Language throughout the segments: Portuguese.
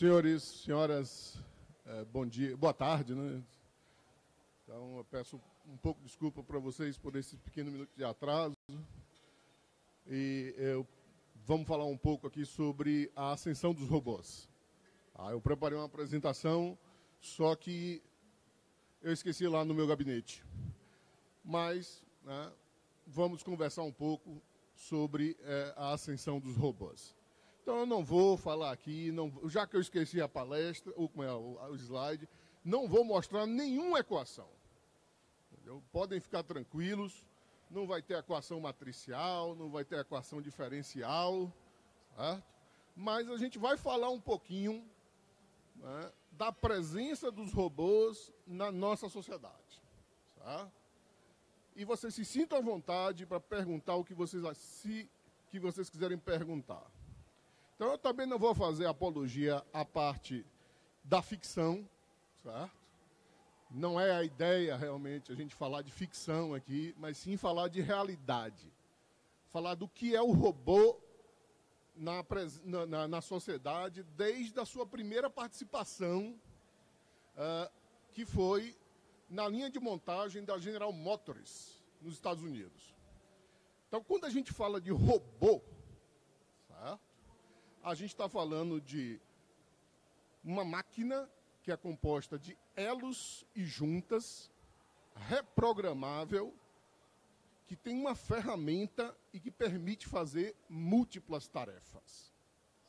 Senhores, senhoras, é, bom dia, boa tarde, né? Então eu peço um pouco de desculpa para vocês por esse pequeno minuto de atraso. E eu, vamos falar um pouco aqui sobre a ascensão dos robôs. Ah, eu preparei uma apresentação, só que eu esqueci lá no meu gabinete. Mas né, vamos conversar um pouco sobre é, a ascensão dos robôs. Então eu não vou falar aqui, não, já que eu esqueci a palestra, ou como é, o, o slide, não vou mostrar nenhuma equação. Entendeu? Podem ficar tranquilos, não vai ter equação matricial, não vai ter equação diferencial, certo? Mas a gente vai falar um pouquinho né, da presença dos robôs na nossa sociedade. Certo? E vocês se sintam à vontade para perguntar o que vocês, se, que vocês quiserem perguntar. Então eu também não vou fazer apologia à parte da ficção, certo? Não é a ideia realmente a gente falar de ficção aqui, mas sim falar de realidade. Falar do que é o robô na, na, na sociedade desde a sua primeira participação, uh, que foi na linha de montagem da General Motors, nos Estados Unidos. Então, quando a gente fala de robô? A gente está falando de uma máquina que é composta de elos e juntas, reprogramável, que tem uma ferramenta e que permite fazer múltiplas tarefas.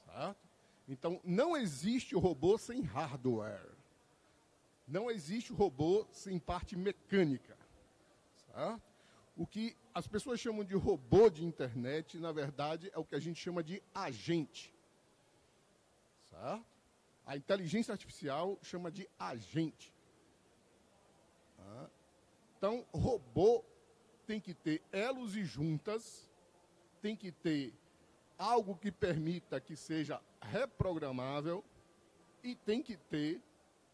Certo? Então, não existe o robô sem hardware. Não existe o robô sem parte mecânica. Certo? O que as pessoas chamam de robô de internet, na verdade, é o que a gente chama de agente. A inteligência artificial chama de agente. Então, robô tem que ter elos e juntas, tem que ter algo que permita que seja reprogramável e tem que ter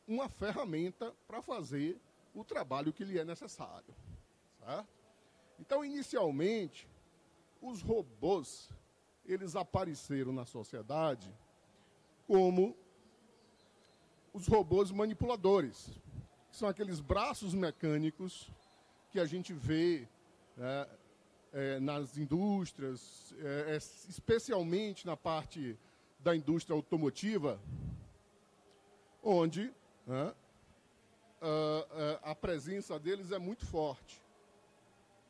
uma ferramenta para fazer o trabalho que lhe é necessário. Certo? Então, inicialmente, os robôs, eles apareceram na sociedade como os robôs manipuladores, que são aqueles braços mecânicos que a gente vê né, é, nas indústrias, é, é, especialmente na parte da indústria automotiva, onde né, a, a presença deles é muito forte.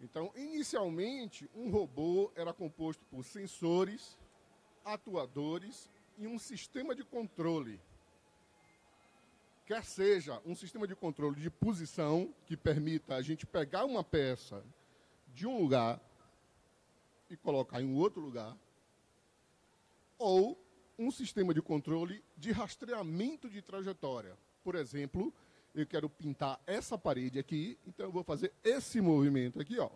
Então, inicialmente, um robô era composto por sensores, atuadores e um sistema de controle. Quer seja um sistema de controle de posição que permita a gente pegar uma peça de um lugar e colocar em um outro lugar, ou um sistema de controle de rastreamento de trajetória. Por exemplo, eu quero pintar essa parede aqui, então eu vou fazer esse movimento aqui, ó.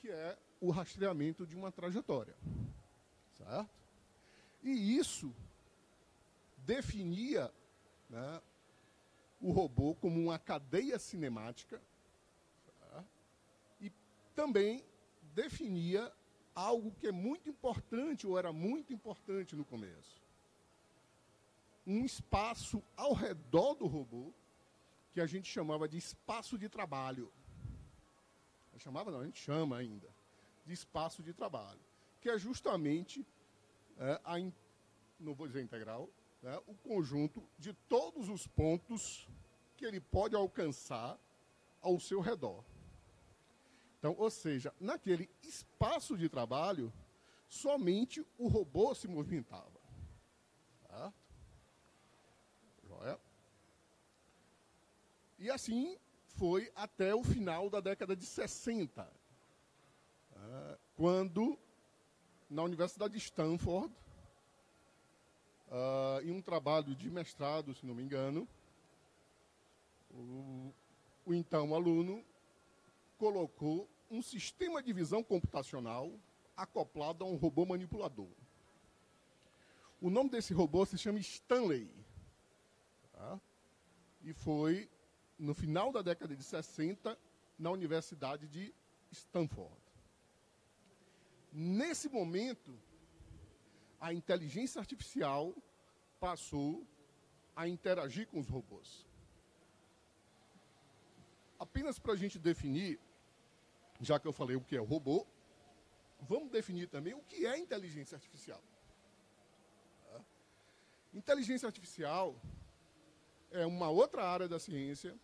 Que é o rastreamento de uma trajetória. Certo? E isso definia né, o robô como uma cadeia cinemática e também definia algo que é muito importante, ou era muito importante no começo. Um espaço ao redor do robô, que a gente chamava de espaço de trabalho. Chamava não, a gente chama ainda de espaço de trabalho, que é justamente é, a, não vou dizer integral, né, o conjunto de todos os pontos que ele pode alcançar ao seu redor. Então, ou seja, naquele espaço de trabalho, somente o robô se movimentava. Certo? Joia? E assim foi até o final da década de 60, quando, na Universidade de Stanford, uh, em um trabalho de mestrado, se não me engano, o, o então aluno colocou um sistema de visão computacional acoplado a um robô manipulador. O nome desse robô se chama Stanley. Tá? E foi no final da década de 60 na Universidade de Stanford. Nesse momento, a inteligência artificial passou a interagir com os robôs. Apenas para a gente definir, já que eu falei o que é o robô, vamos definir também o que é inteligência artificial. Inteligência artificial é uma outra área da ciência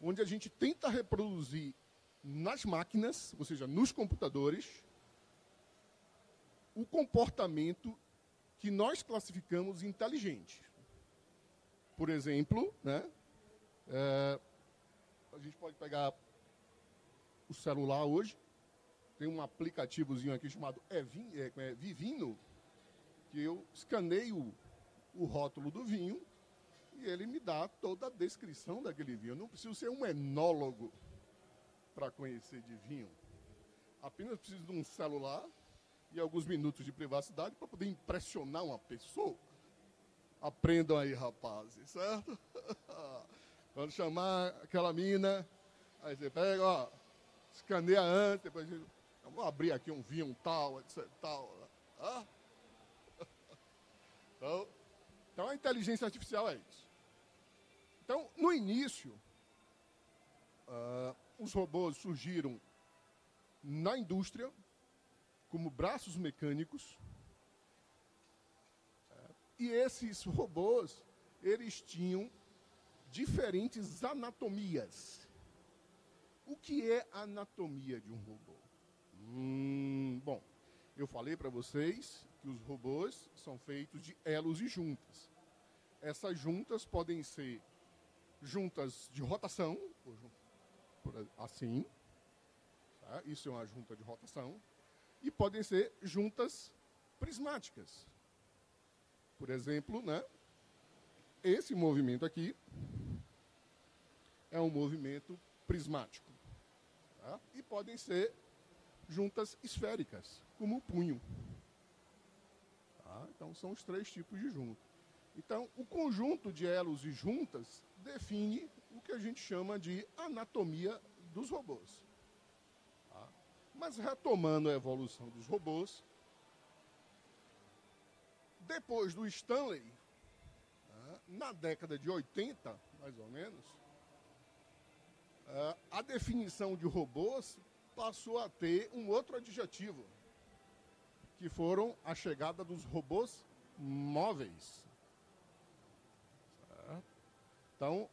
onde a gente tenta reproduzir nas máquinas, ou seja, nos computadores, o comportamento que nós classificamos inteligente. Por exemplo, né, é, a gente pode pegar o celular hoje, tem um aplicativozinho aqui chamado Evin, é, é, Vivino, que eu escaneio o rótulo do vinho e ele me dá toda a descrição daquele vinho. Eu não preciso ser um enólogo para conhecer de vinho. Apenas preciso de um celular e alguns minutos de privacidade para poder impressionar uma pessoa. Aprendam aí, rapazes, certo? Quando chamar aquela mina, aí você pega, ó, escaneia antes, depois eu vou abrir aqui um vinho um tal, etc. Tal, ah? Então, então a inteligência artificial é isso. Então, no início, uh, os robôs surgiram na indústria como braços mecânicos. Uh, e esses robôs, eles tinham diferentes anatomias. O que é a anatomia de um robô? Hum, bom, eu falei para vocês que os robôs são feitos de elos e juntas. Essas juntas podem ser juntas de rotação, assim, tá? isso é uma junta de rotação, e podem ser juntas prismáticas. Por exemplo, né, esse movimento aqui é um movimento prismático. Tá? E podem ser juntas esféricas, como o punho. Tá? Então, são os três tipos de junta. Então, o conjunto de elos e juntas define o que a gente chama de anatomia dos robôs. Mas retomando a evolução dos robôs, depois do Stanley, tá? na década de 80, mais ou menos, tá? a definição de robôs passou a ter um outro adjetivo, que foram a chegada dos robôs móveis. Então,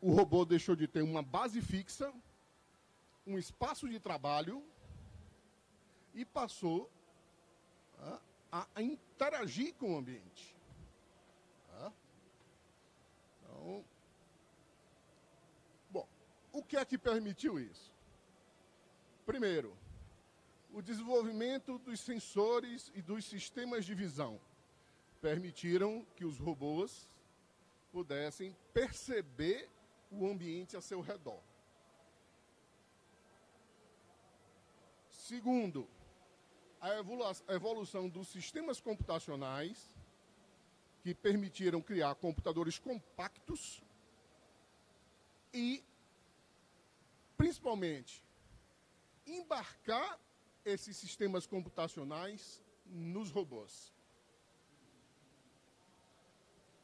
o robô deixou de ter uma base fixa, um espaço de trabalho e passou a, interagir com o ambiente. Tá? Então, bom, o que é que permitiu isso? Primeiro, o desenvolvimento dos sensores e dos sistemas de visão permitiram que os robôs pudessem perceber o ambiente a seu redor. Segundo, a evolução dos sistemas computacionais que permitiram criar computadores compactos e, principalmente, embarcar esses sistemas computacionais nos robôs.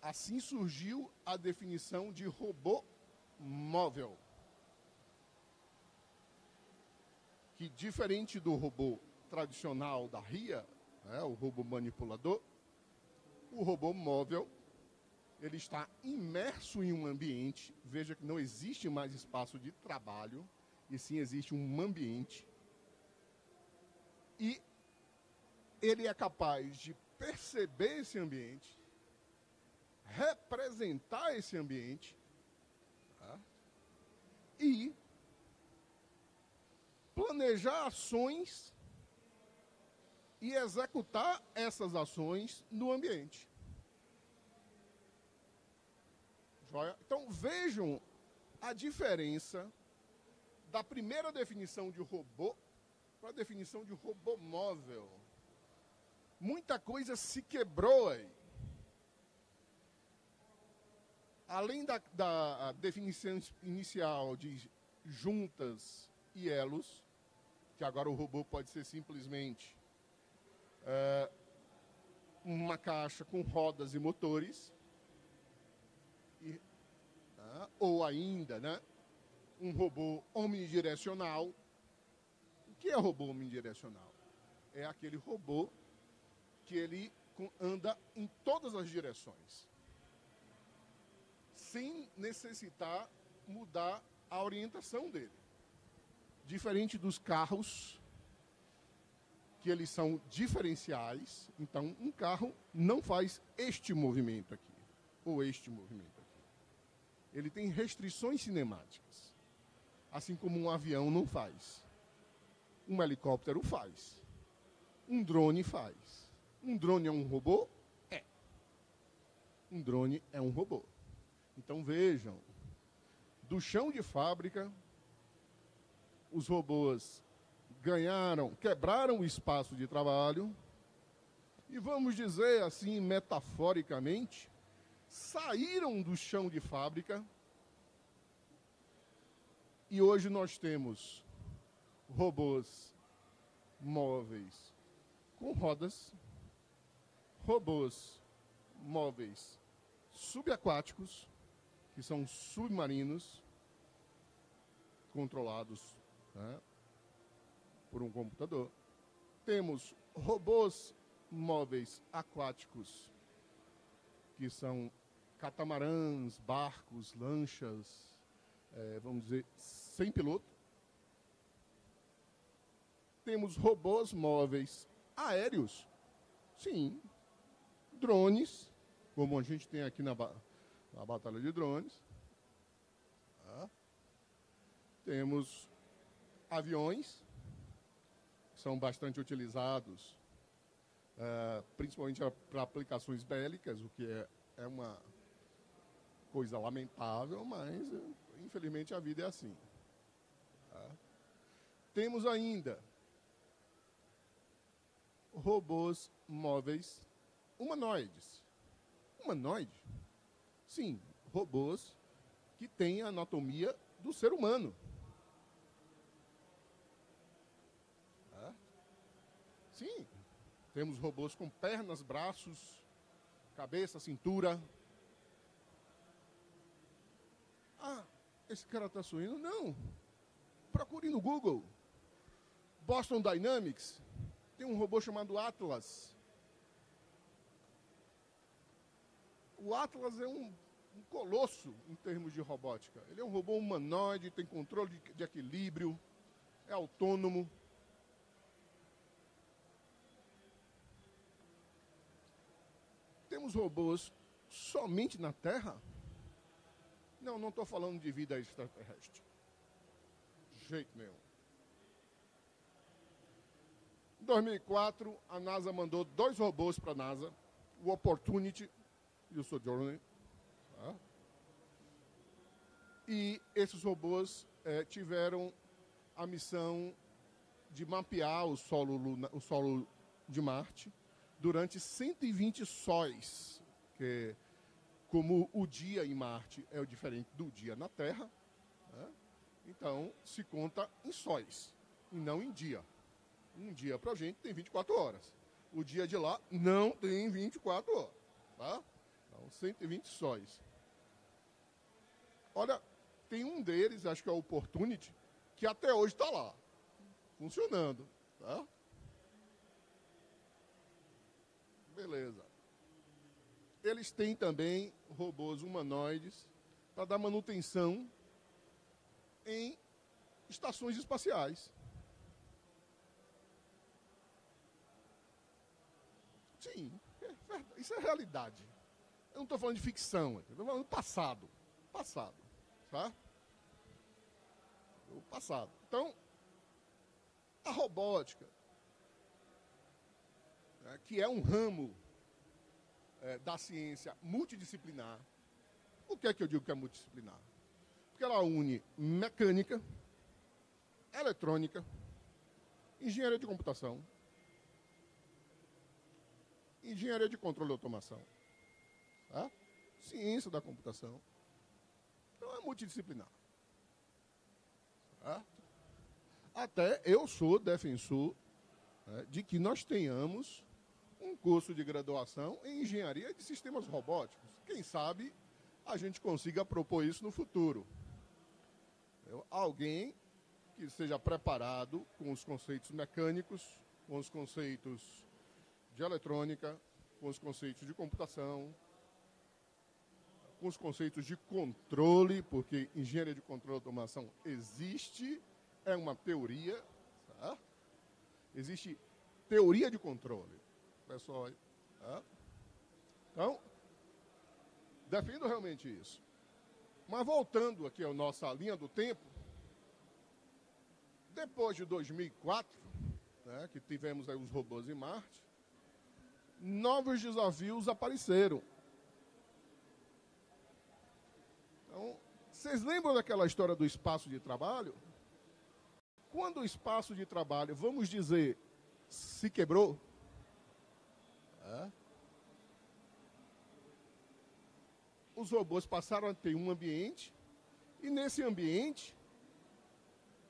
Assim surgiu a definição de robô móvel. Que, diferente do robô tradicional da RIA, né, o robô manipulador, o robô móvel ele está imerso em um ambiente. Veja que não existe mais espaço de trabalho, e sim existe um ambiente. E ele é capaz de perceber esse ambiente, representar esse ambiente tá? e planejar ações e executar essas ações no ambiente. Então vejam a diferença da primeira definição de robô para a definição de robô móvel. Muita coisa se quebrou aí. além da, da definição inicial de juntas e elos, que agora o robô pode ser simplesmente é, uma caixa com rodas e motores, e, tá? ou ainda, né, um robô omnidirecional. O que é robô omnidirecional? É aquele robô que ele anda em todas as direções, sem necessitar mudar a orientação dele. Diferente dos carros, que eles são diferenciais, então um carro não faz este movimento aqui, ou este movimento aqui. Ele tem restrições cinemáticas, assim como um avião não faz. Um helicóptero faz. Um drone faz. Um drone é um robô? É. Um drone é um robô. Então vejam, do chão de fábrica, os robôs ganharam, quebraram o espaço de trabalho. E vamos dizer assim metaforicamente, saíram do chão de fábrica. E hoje nós temos robôs móveis com rodas, robôs móveis subaquáticos, que são submarinos, controlados né, por um computador. Temos robôs móveis aquáticos, que são catamarãs, barcos, lanchas, é, vamos dizer, sem piloto. Temos robôs móveis aéreos, sim, drones, como a gente tem aqui na, na Batalha de Drones. Tá? Temos aviões, são bastante utilizados, uh, principalmente para aplicações bélicas, o que é, é uma coisa lamentável, mas infelizmente a vida é assim. Tá? Temos ainda robôs móveis humanoides. Humanoide? Sim, robôs que têm a anatomia do ser humano. Sim, temos robôs com pernas, braços, cabeça, cintura. Ah, esse cara está suindo? Não. Procure no Google. Boston Dynamics tem um robô chamado Atlas. O Atlas é um, um colosso em termos de robótica. Ele é um robô humanoide, tem controle de, de equilíbrio, é autônomo. Temos robôs somente na Terra? Não, não estou falando de vida extraterrestre. De jeito nenhum. Em 2004, a NASA mandou dois robôs para a NASA, o Opportunity e o Sojourner. Tá? E esses robôs é, tiveram a missão de mapear o solo, luna, o solo de Marte durante 120 sóis, que como o dia em Marte é o diferente do dia na Terra, né? então se conta em sóis e não em dia. Um dia para a gente tem 24 horas. O dia de lá não tem 24 horas. Tá? Então, 120 sóis. Olha, tem um deles, acho que é o Opportunity, que até hoje está lá, funcionando. Tá? Beleza. Eles têm também robôs humanoides para dar manutenção em estações espaciais. Sim, é isso é realidade. Eu não estou falando de ficção, estou falando do passado. Passado, tá? O passado. Então, a robótica, né, que é um ramo é, da ciência multidisciplinar. O que é que eu digo que é multidisciplinar? Porque ela une mecânica, eletrônica, engenharia de computação, engenharia de controle e automação, tá? ciência da computação. Então é multidisciplinar. Até eu sou defensor né, de que nós tenhamos curso de graduação em engenharia de sistemas robóticos. Quem sabe a gente consiga propor isso no futuro. Alguém que seja preparado com os conceitos mecânicos, com os conceitos de eletrônica, com os conceitos de computação, com os conceitos de controle, porque engenharia de controle e automação existe, é uma teoria, tá? existe teoria de controle. Pessoal, tá? então, defendo realmente isso. Mas voltando aqui à nossa linha do tempo, depois de 2004, né, que tivemos aí os robôs em Marte, novos desafios apareceram. Então, vocês lembram daquela história do espaço de trabalho? Quando o espaço de trabalho, vamos dizer, se quebrou, os robôs passaram a ter um ambiente, e nesse ambiente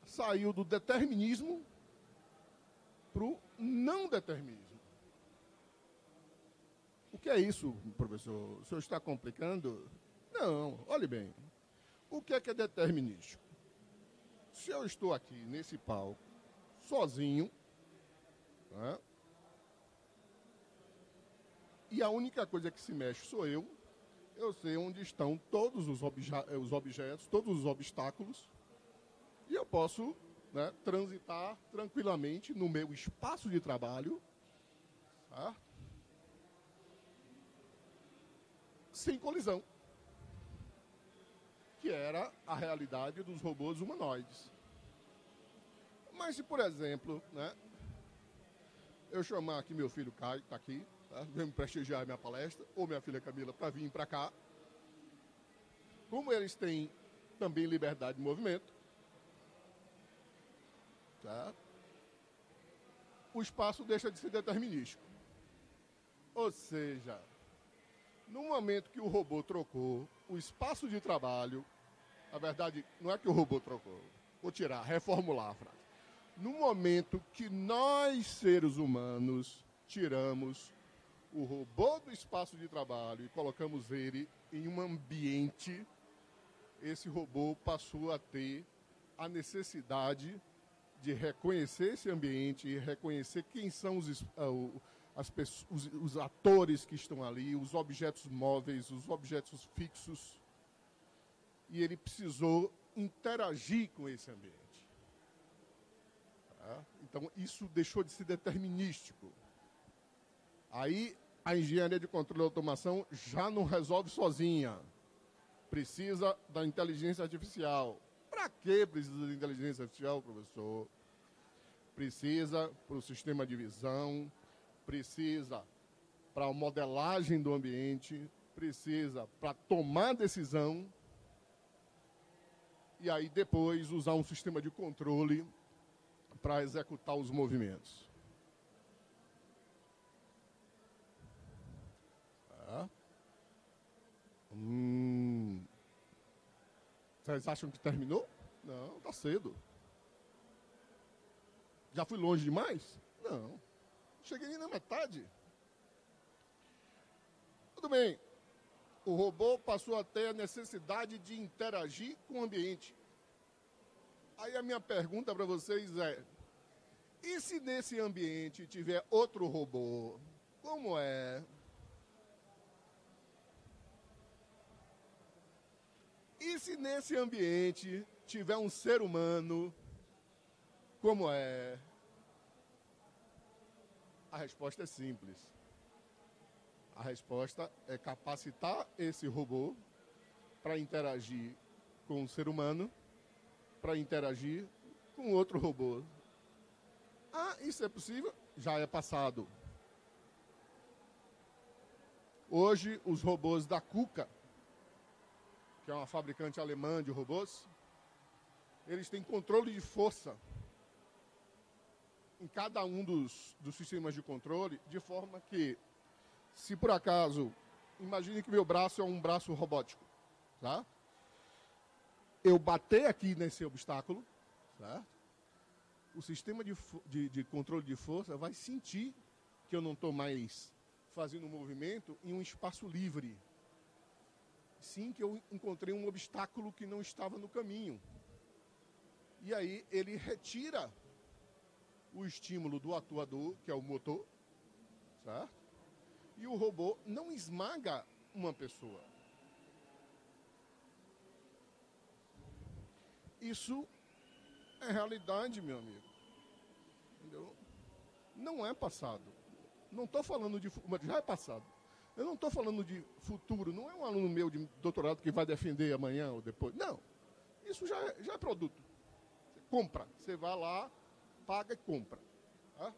saiu do determinismo para o não determinismo. O que é isso, professor? O senhor está complicando? Não, olhe bem. O que é que é determinístico? Se eu estou aqui nesse palco, sozinho, né, e a única coisa que se mexe sou eu, eu sei onde estão todos os, obje os objetos, todos os obstáculos, e eu posso né, transitar tranquilamente no meu espaço de trabalho, tá? sem colisão, que era a realidade dos robôs humanoides. Mas se, por exemplo, né, eu chamar aqui meu filho Caio, está aqui, tá? vem prestigiar minha palestra, ou minha filha Camila para vir para cá, como eles têm também liberdade de movimento, tá? o espaço deixa de ser determinístico. Ou seja, no momento que o robô trocou o espaço de trabalho, na verdade, não é que o robô trocou, vou tirar, reformular a frase. No momento que nós, seres humanos, tiramos o robô do espaço de trabalho e colocamos ele em um ambiente, esse robô passou a ter a necessidade de reconhecer esse ambiente e reconhecer quem são os, uh, as pessoas, os atores que estão ali, os objetos móveis, os objetos fixos. E ele precisou interagir com esse ambiente. Tá? Então, isso deixou de ser determinístico. Aí, a engenharia de controle e automação já não resolve sozinha. Precisa da inteligência artificial. Para que precisa de inteligência artificial, professor? Precisa para o sistema de visão, precisa para a modelagem do ambiente, precisa para tomar decisão e aí depois usar um sistema de controle para executar os movimentos. Hum. Vocês acham que terminou? Não, está cedo. Já fui longe demais? Não. Cheguei nem na metade. Tudo bem. O robô passou a ter a necessidade de interagir com o ambiente. Aí a minha pergunta para vocês é: e se nesse ambiente tiver outro robô? Como é? E se nesse ambiente tiver um ser humano? Como é? A resposta é simples. A resposta é capacitar esse robô para interagir com o ser humano, para interagir com outro robô. Ah, isso é possível? Já é passado. Hoje, os robôs da KUKA, que é uma fabricante alemã de robôs, eles têm controle de força em cada um dos, dos sistemas de controle, de forma que, se por acaso, imagine que meu braço é um braço robótico, tá? Eu bater aqui nesse obstáculo, certo? O sistema de, de, de controle de força vai sentir que eu não estou mais fazendo um movimento em um espaço livre. Sim, que eu encontrei um obstáculo que não estava no caminho. E aí ele retira o estímulo do atuador, que é o motor, certo? E o robô não esmaga uma pessoa. Isso é realidade, meu amigo. Entendeu? Não é passado. Não estou falando de. Mas já é passado. Eu não estou falando de futuro. Não é um aluno meu de doutorado que vai defender amanhã ou depois. Não. Isso já é, já é produto. Você compra. Você vai lá, paga e compra. Tá?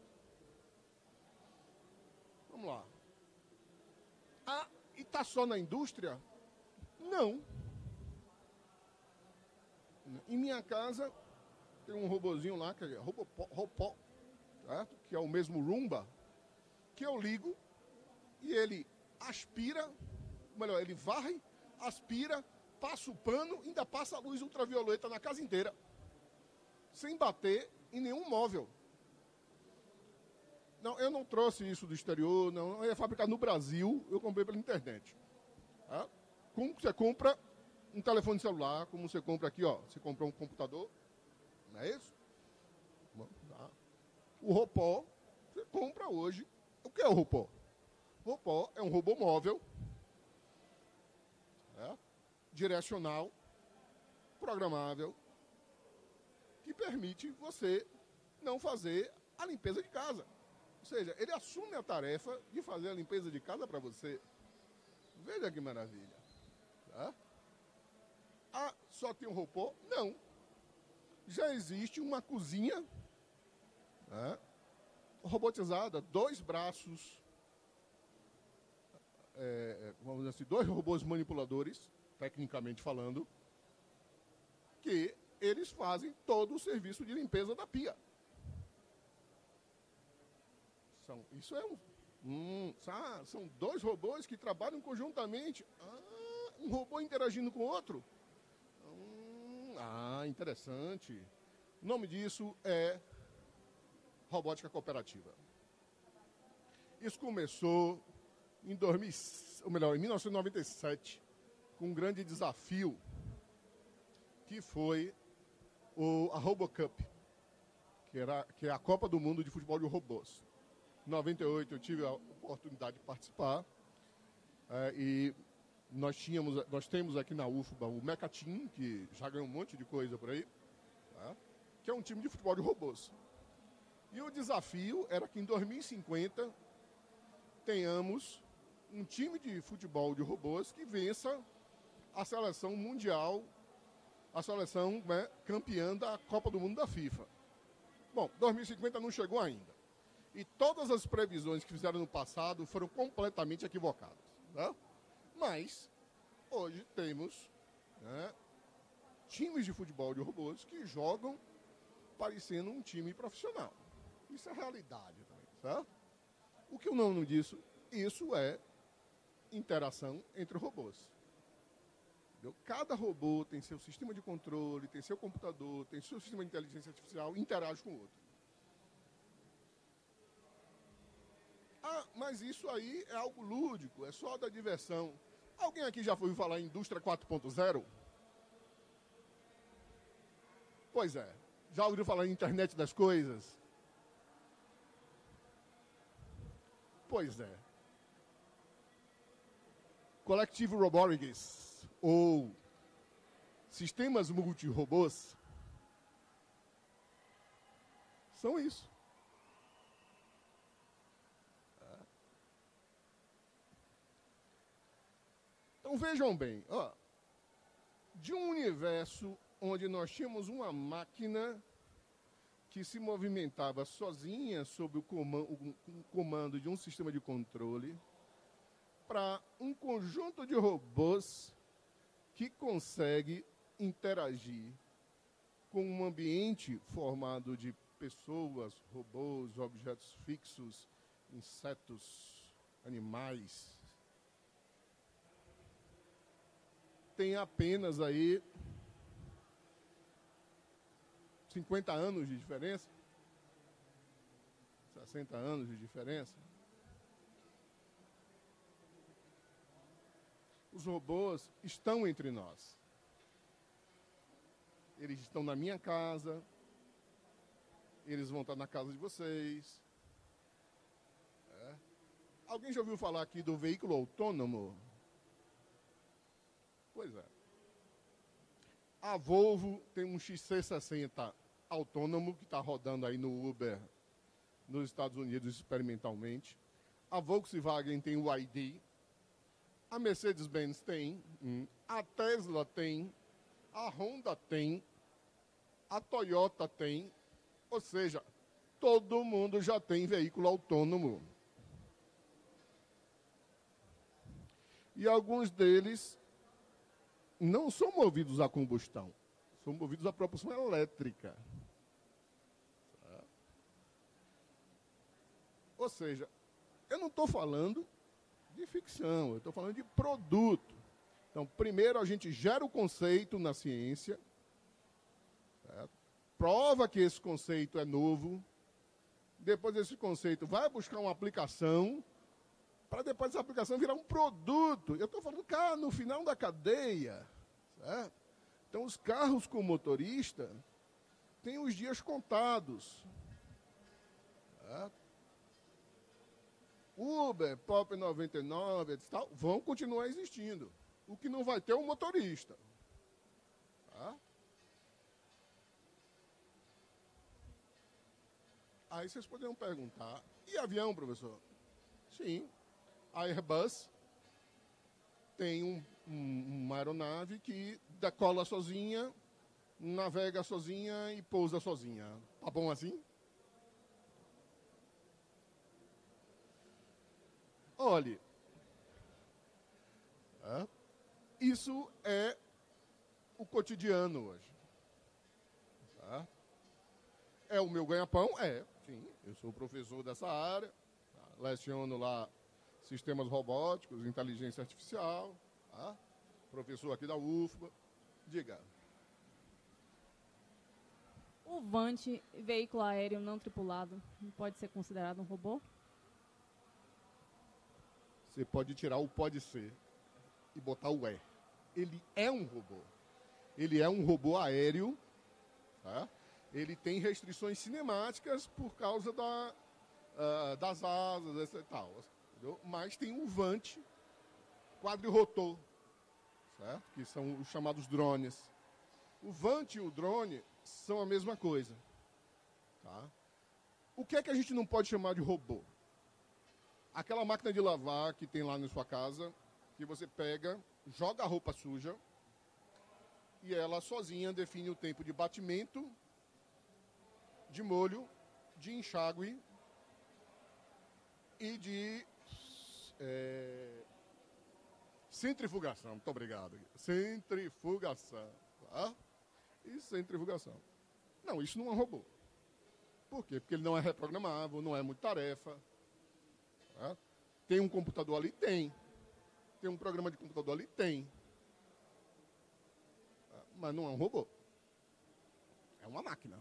Vamos lá. Ah, e está só na indústria? Não. Em minha casa tem um robozinho lá, que é robô, robô certo? que é o mesmo Roomba, que eu ligo e ele aspira, melhor, ele varre, aspira, passa o pano, ainda passa a luz ultravioleta na casa inteira, sem bater em nenhum móvel. Não, eu não trouxe isso do exterior, não, é fabricado no Brasil, eu comprei pela internet. Tá? Como você compra um telefone celular, como você compra aqui, ó, você compra um computador, não é isso? Tá. O Ropó, você compra hoje. O que é o Ropó? Ropó é um robô móvel, é, direcional, programável, que permite você não fazer a limpeza de casa. Ou seja, ele assume a tarefa de fazer a limpeza de casa para você. Veja que maravilha. Tá? Ah, só tem um robô? Não. Já existe uma cozinha né, robotizada, dois braços, é, é, vamos dizer assim, dois robôs manipuladores, tecnicamente falando, que eles fazem todo o serviço de limpeza da pia. São, isso é um, um são dois robôs que trabalham conjuntamente. Ah, um robô interagindo com o outro. Ah, interessante. O nome disso é robótica cooperativa. Isso começou em 2000, ou melhor, em 1997, com um grande desafio que foi o, a RoboCup, que, era, que é a Copa do Mundo de Futebol de Robôs. Em 98 eu tive a oportunidade de participar é, e nós, tínhamos, nós temos aqui na UFBA o Mecatim, que já ganhou um monte de coisa por aí, tá? que é um time de futebol de robôs. E o desafio era que em 2050 tenhamos um time de futebol de robôs que vença a seleção mundial, a seleção né, campeã da Copa do Mundo da FIFA. Bom, 2050 não chegou ainda. E todas as previsões que fizeram no passado foram completamente equivocadas. Né? Mas, hoje temos né, times de futebol de robôs que jogam parecendo um time profissional. Isso é realidade também, certo? O que o nome disso? Isso é interação entre robôs. Entendeu? Cada robô tem seu sistema de controle, tem seu computador, tem seu sistema de inteligência artificial, interage com o outro. Ah, mas isso aí é algo lúdico, é só da diversão. Alguém aqui já ouviu falar em indústria 4.0? Pois é. Já ouviu falar em internet das coisas? Pois é. Collective Robotics, ou sistemas multirobôs, são isso. Então vejam bem, ó, de um universo onde nós tínhamos uma máquina que se movimentava sozinha sob o comando, o comando de um sistema de controle, para um conjunto de robôs que consegue interagir com um ambiente formado de pessoas, robôs, objetos fixos, insetos, animais, tem apenas aí 50 anos de diferença, 60 anos de diferença. Os robôs estão entre nós. Eles estão na minha casa, eles vão estar na casa de vocês. É. Alguém já ouviu falar aqui do veículo autônomo? Pois é. A Volvo tem um XC60 autônomo que está rodando aí no Uber nos Estados Unidos experimentalmente. A Volkswagen tem o ID. A Mercedes-Benz tem. Hum, a Tesla tem. A Honda tem. A Toyota tem. Ou seja, todo mundo já tem veículo autônomo. E alguns deles não são movidos a combustão, são movidos a propulsão elétrica. Ou seja, eu não estou falando de ficção, eu estou falando de produto. Então, primeiro a gente gera o conceito na ciência, prova que esse conceito é novo, depois esse conceito vai buscar uma aplicação, para depois essa aplicação virar um produto. Eu estou falando, cara, no final da cadeia. Certo? Então, os carros com motorista têm os dias contados. Certo? Uber, Pop 99 e tal, vão continuar existindo. O que não vai ter é o motorista. Tá? Aí vocês poderiam perguntar, e avião, professor? Sim, a Airbus tem um, um, uma aeronave que decola sozinha, navega sozinha e pousa sozinha. Tá bom assim? Olhe, isso é o cotidiano hoje. Tá? É o meu ganha-pão? É, sim. Eu sou professor dessa área, tá? leciono lá sistemas robóticos, inteligência artificial, tá? professor aqui da UFBA. Diga. O Vante, veículo aéreo não tripulado, pode ser considerado um robô? Você pode tirar o pode ser e botar o é. Ele é um robô. Ele é um robô aéreo. Tá? Ele tem restrições cinemáticas por causa da, uh, das asas e tal. Entendeu? Mas tem um vante quadrirotor, certo? que são os chamados drones. O vante e o drone são a mesma coisa. Tá? O que é que a gente não pode chamar de robô? Aquela máquina de lavar que tem lá na sua casa, que você pega, joga a roupa suja e ela sozinha define o tempo de batimento, de molho, de enxágue e de é, centrifugação. Muito obrigado. Centrifugação. Tá? E centrifugação. Não, isso não é robô. Por quê? Porque ele não é reprogramável, não é muito tarefa. Tá? Tem um computador ali? Tem. Tem um programa de computador ali? Tem. Mas não é um robô. É uma máquina.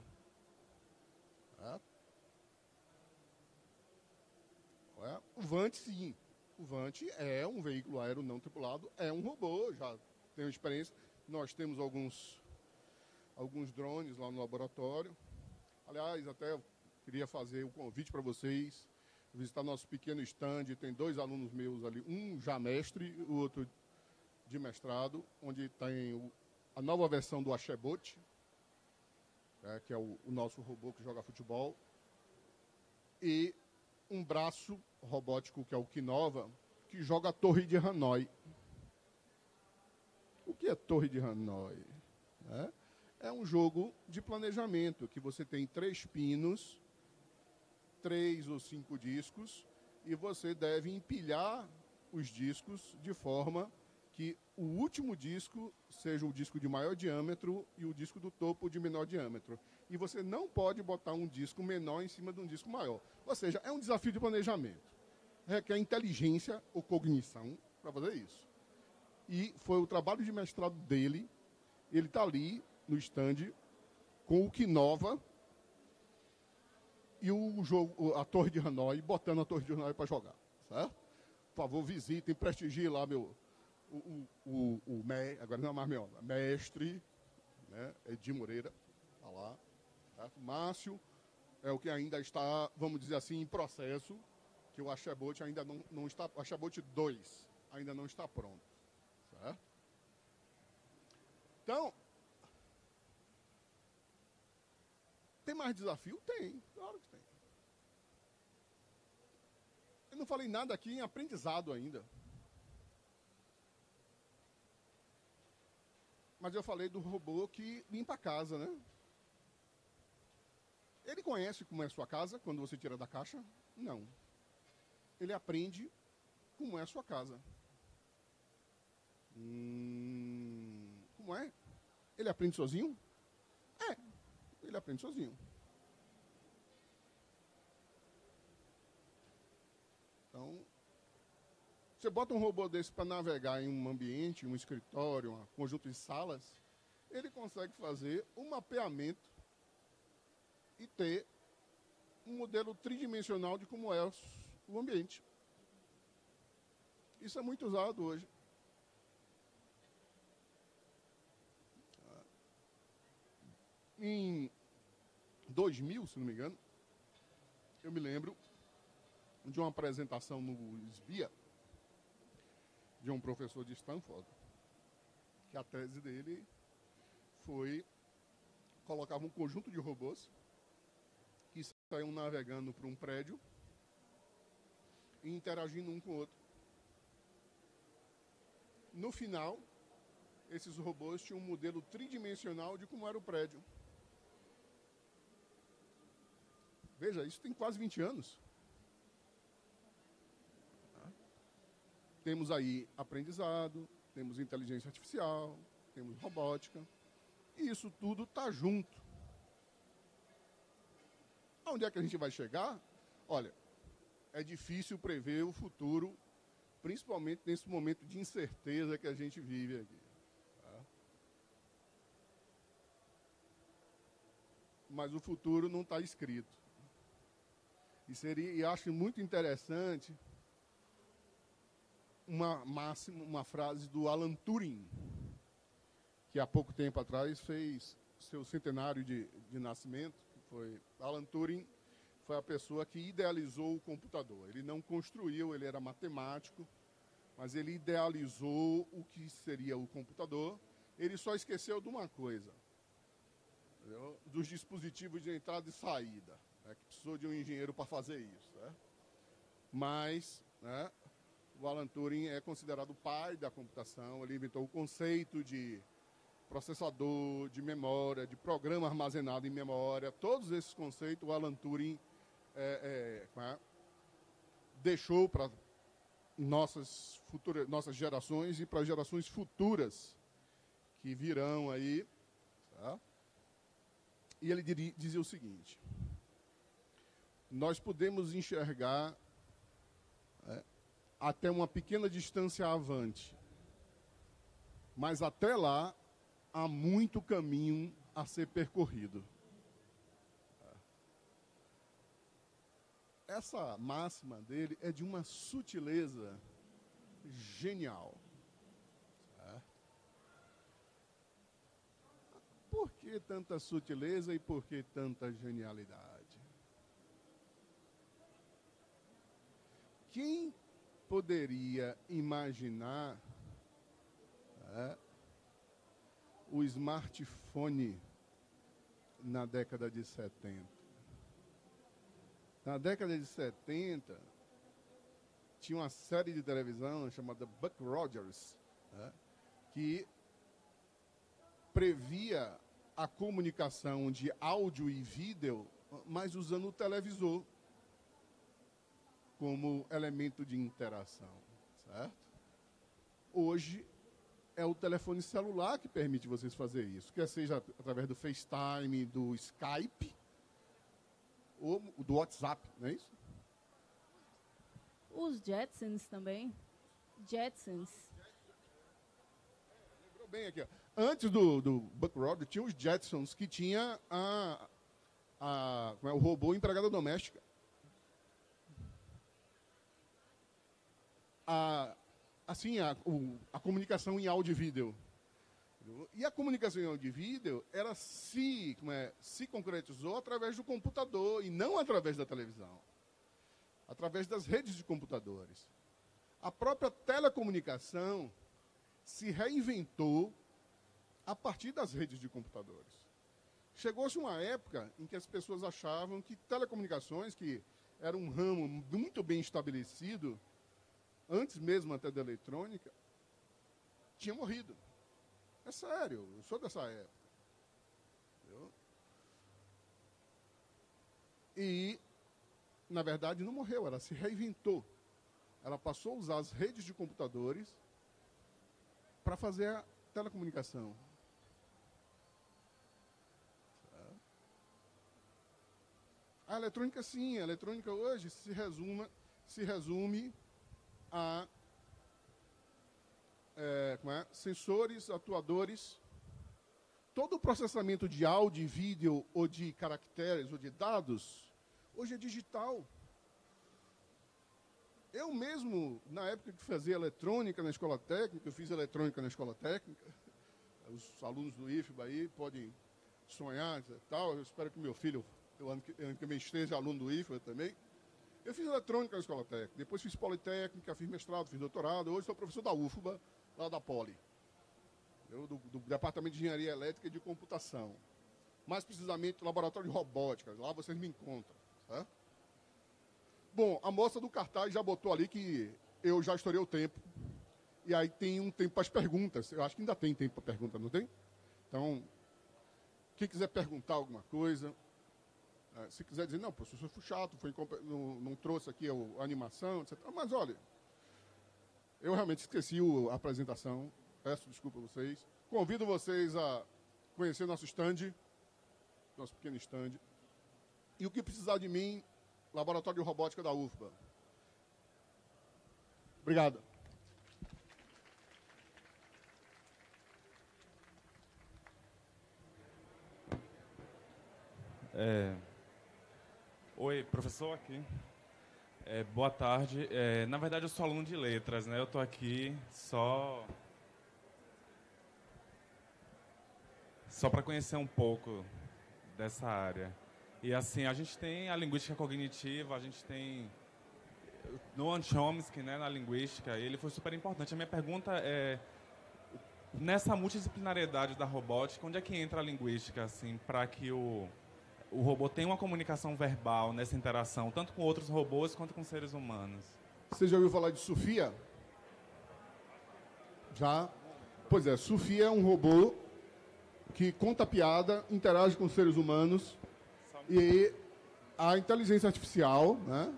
O Vante, sim. O Vante é um veículo aéreo não tripulado, é um robô, já tenho experiência. Nós temos alguns, alguns drones lá no laboratório. Aliás, até queria fazer o um convite para vocês visitar nosso pequeno stand. Tem dois alunos meus ali, um já mestre, o outro de mestrado, onde tem o, a nova versão do Ashebot, é, que é o, o, nosso robô que joga futebol, e um braço robótico, que é o Kinova, que joga a Torre de Hanoi. O que é Torre de Hanoi? É, é um jogo de planejamento, que você tem três pinos três ou cinco discos e você deve empilhar os discos de forma que o último disco seja o disco de maior diâmetro e o disco do topo de menor diâmetro. E você não pode botar um disco menor em cima de um disco maior. Ou seja, é um desafio de planejamento. Requer inteligência ou cognição para fazer isso. E foi o trabalho de mestrado dele. Ele está ali no stand com o Kinova, e o jogo, a Torre de Hanoi, botando a Torre de Hanoi para jogar, certo? Por favor, visitem, prestigiem lá meu, o, o, o, o agora não é mais meu, mestre, né, Edir Moreira, está lá. Certo? Márcio é o que ainda está, vamos dizer assim, em processo, que o Axebot ainda não, não está, o Axebot 2 ainda não está pronto. Certo? Então, tem mais desafio? Tem, claro que tem. Eu não falei nada aqui em aprendizado ainda. Mas eu falei do robô que limpa a casa, né? Ele conhece como é a sua casa quando você tira da caixa? Não. Ele aprende como é a sua casa. Hum, como é? Ele aprende sozinho? Ele aprende sozinho. Então, você bota um robô desse para navegar em um ambiente, um escritório, um conjunto de salas, ele consegue fazer um mapeamento e ter um modelo tridimensional de como é o ambiente. Isso é muito usado hoje. Em 2000, se não me engano, eu me lembro de uma apresentação no SBIA de um professor de Stanford, que a tese dele foi colocava um conjunto de robôs que saíam navegando por um prédio e interagindo um com o outro. No final, esses robôs tinham um modelo tridimensional de como era o prédio. Veja, isso tem quase 20 anos. Temos aí aprendizado, temos inteligência artificial, temos robótica. E isso tudo está junto. Onde é que a gente vai chegar? Olha, é difícil prever o futuro, principalmente nesse momento de incerteza que a gente vive aqui. Tá? Mas o futuro não está escrito. E seria, e acho muito interessante uma máxima, uma frase do Alan Turing, que há pouco tempo atrás fez seu centenário de, de nascimento, foi Alan Turing foi a pessoa que idealizou o computador. Ele não construiu, ele era matemático, mas ele idealizou o que seria o computador. Ele só esqueceu de uma coisa, dos dispositivos de entrada e saída, né? que precisou de um engenheiro para fazer isso. Né? Mas né, o Alan Turing é considerado o pai da computação, ele inventou o conceito de processador, de memória, de programa armazenado em memória, todos esses conceitos o Alan Turing é, é, é deixou para nossas futuras, nossas gerações e para gerações futuras que virão aí. Tá? E ele dizia o seguinte: nós podemos enxergar é, até uma pequena distância avante. Mas até lá há muito caminho a ser percorrido. Essa máxima dele é de uma sutileza genial. Por que tanta sutileza e por que tanta genialidade? Quem poderia imaginar é, o smartphone na década de 70? Na década de 70, tinha uma série de televisão chamada Buck Rogers, né, que previa a comunicação de áudio e vídeo, mas usando o televisor como elemento de interação, certo? Hoje é o telefone celular que permite vocês fazer isso, quer seja através do FaceTime, do Skype ou do WhatsApp, não é isso? Os Jetsons também. Jetsons. Lembrou bem aqui, ó. Antes do, do Buck Rogers, tinha os Jetsons, que tinha a, a, é, o robô empregada doméstica. A, assim, a, o, a comunicação em áudio e vídeo. E a comunicação em áudio e vídeo, ela se, como é, se concretizou através do computador e não através da televisão. Através das redes de computadores. A própria telecomunicação se reinventou a partir das redes de computadores. Chegou-se uma época em que as pessoas achavam que telecomunicações, que era um ramo muito bem estabelecido, antes mesmo até da eletrônica, tinha morrido. É sério, eu sou dessa época. Entendeu? E, na verdade, não morreu, ela se reinventou. Ela passou a usar as redes de computadores para fazer a telecomunicação. A eletrônica, sim, a eletrônica hoje se resume, se resume a é, é? sensores, atuadores. Todo o processamento de áudio, vídeo, ou de caracteres, ou de dados, hoje é digital. Eu mesmo, na época que fazia eletrônica na escola técnica, eu fiz eletrônica na escola técnica, os alunos do IFBA aí podem sonhar e tal, eu espero que meu filho eu que vem esteja aluno do IFA também. Eu fiz eletrônica na escola técnica, depois fiz politécnica, fiz mestrado, fiz doutorado, hoje sou professor da UFBA, lá da Poli, eu, do, do, Departamento de Engenharia Elétrica e de Computação. Mais precisamente, laboratório de robótica, lá vocês me encontram. Certo? Bom, a moça do cartaz já botou ali que eu já estourei o tempo. E aí tem um tempo para as perguntas. Eu acho que ainda tem tempo para pergunta, não tem? Então, quem quiser perguntar alguma coisa, se quiser dizer, não, professor, foi chato, foi, não, não, trouxe aqui a, animação, etc. Mas olha, eu realmente esqueci a apresentação, peço desculpa a vocês. Convido vocês a conhecer nosso stand, nosso pequeno stand. E o que precisar de mim, Laboratório de Robótica da UFBA. Obrigado. É, Oi, professor aqui. É, boa tarde. É, na verdade, eu sou aluno de letras, né? Eu estou aqui só só para conhecer um pouco dessa área. E assim, a gente tem a linguística cognitiva, a gente tem Noam Chomsky, né, na linguística, ele foi super importante. A minha pergunta é nessa multidisciplinariedade da robótica, onde é que entra a linguística assim, para que o o robô tem uma comunicação verbal nessa interação, tanto com outros robôs quanto com seres humanos. Você já ouviu falar de Sofia? Já? Pois é, Sofia é um robô que conta piada, interage com seres humanos e a inteligência artificial, né,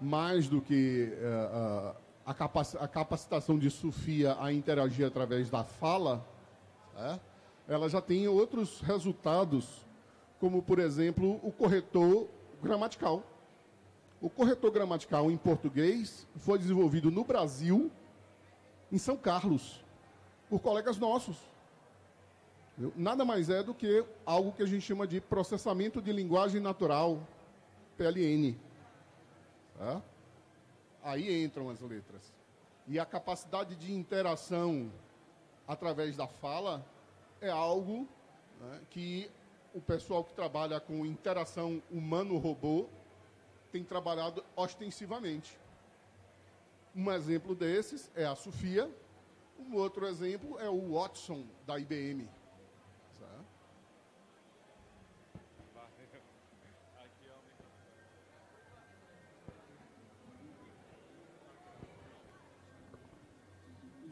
mais do que uh, a, capac a, capacitação de Sofia a interagir através da fala, né, ela já tem outros resultados como, por exemplo, o corretor gramatical. O corretor gramatical em português foi desenvolvido no Brasil, em São Carlos, por colegas nossos. Nada mais é do que algo que a gente chama de processamento de linguagem natural, PLN. Tá? Aí entram as letras. E a capacidade de interação através da fala é algo né, que o pessoal que trabalha com interação humano-robô tem trabalhado ostensivamente. Um exemplo desses é a Sofia, um outro exemplo é o Watson da IBM.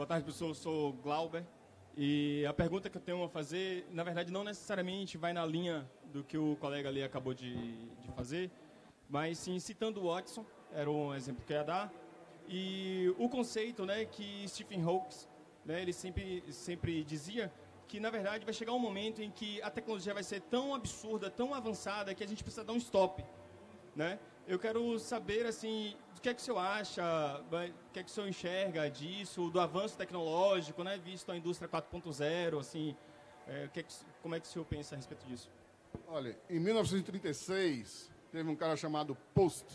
Boa tarde, professor. Eu sou Glauber, e a pergunta que eu tenho a fazer, na verdade, não necessariamente vai na linha do que o colega ali acabou de, de fazer, mas sim citando o Watson, era um exemplo que eu ia dar, e o conceito né, que Stephen Hawking, né, ele sempre, sempre dizia que, na verdade, vai chegar um momento em que a tecnologia vai ser tão absurda, tão avançada, que a gente precisa dar um stop. Né? Eu quero saber, assim, o que é que o senhor acha, o que é que o senhor enxerga disso, do avanço tecnológico, né, visto a indústria 4.0, assim, é, que é que, como é que o senhor pensa a respeito disso? Olha, em 1936, teve um cara chamado Post,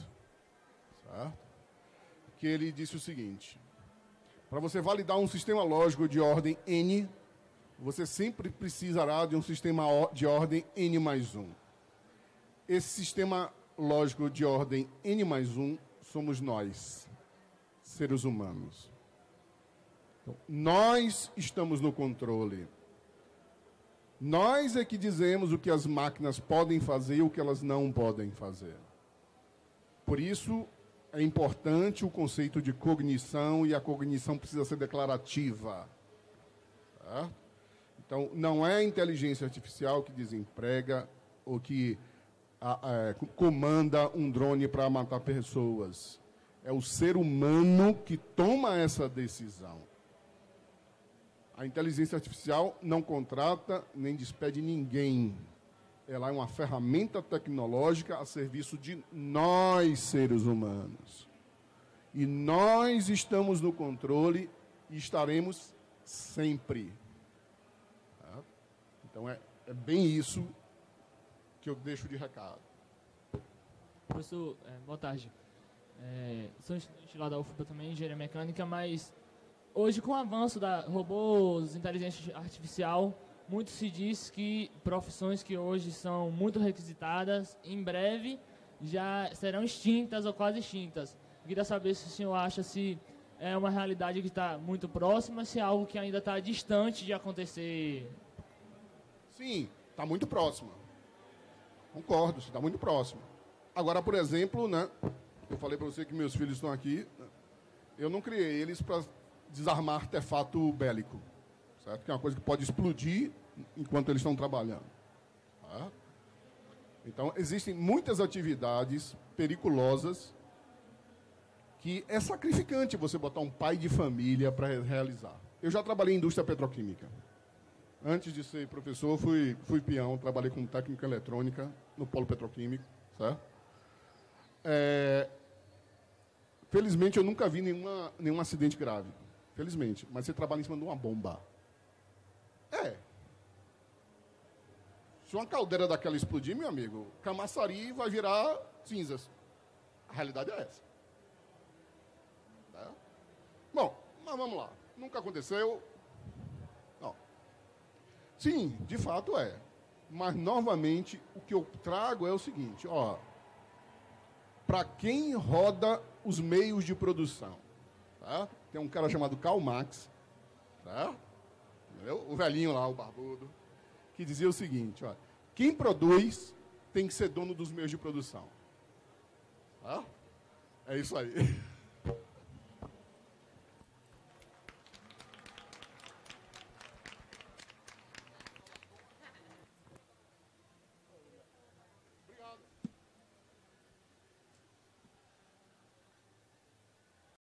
certo? que ele disse o seguinte, Para você validar um sistema lógico de ordem n, você sempre precisará de um sistema de ordem n mais 1. Esse sistema lógico de ordem n mais 1 somos nós, seres humanos. Então, nós estamos no controle. Nós é que dizemos o que as máquinas podem fazer e o que elas não podem fazer. Por isso, é importante o conceito de cognição e a cognição precisa ser declarativa. Tá? Então, não é a inteligência artificial que desemprega ou que a, a, comanda um drone para matar pessoas. É o ser humano que toma essa decisão. A inteligência artificial não contrata nem despede ninguém. Ela é uma ferramenta tecnológica a serviço de nós, seres humanos. E nós estamos no controle e estaremos sempre. Tá? Então é, é bem isso que eu deixo de recado. Professor, é, boa tarde. É, sou estudante lá da UFBA também, engenharia mecânica, mas hoje com o avanço da robôs, inteligência artificial, muito se diz que profissões que hoje são muito requisitadas, em breve já serão extintas ou quase extintas. Queria saber se o senhor acha se é uma realidade que está muito próxima, se é algo que ainda está distante de acontecer. Sim, está muito próxima. Concordo, está muito próximo. Agora, por exemplo, né, eu falei para você que meus filhos estão aqui, né, eu não criei eles para desarmar artefato bélico, certo? Que é uma coisa que pode explodir enquanto eles estão trabalhando. Tá? Então, existem muitas atividades periculosas que é sacrificante você botar um pai de família para realizar. Eu já trabalhei em indústria petroquímica. Antes de ser professor, fui, fui peão, trabalhei com técnica eletrônica no polo petroquímico, certo? É, felizmente, eu nunca vi nenhuma, nenhum acidente grave. Felizmente. Mas você trabalha em cima de uma bomba. É. Se uma caldeira daquela explodir, meu amigo, Camaçari vai virar cinzas. A realidade é essa. Tá? Bom, mas vamos lá. Nunca aconteceu. Sim, de fato é. Mas, novamente, o que eu trago é o seguinte, ó. Para quem roda os meios de produção, tá? Tem um cara chamado Karl Marx, tá? o velhinho lá, o barbudo, que dizia o seguinte: ó, quem produz tem que ser dono dos meios de produção. Tá? É isso aí.